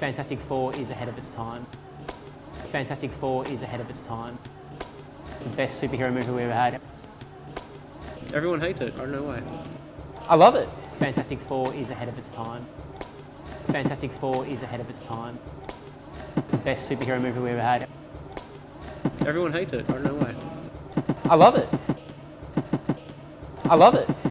Fantastic Four is ahead of its time. Fantastic Four is ahead of its time. The best superhero movie we ever had. Everyone hates it. I don't know why. I love it. Fantastic Four is ahead of its time. Fantastic Four is ahead of its time. The best superhero movie we ever had. Everyone hates it. I don't know why. I love it. I love it.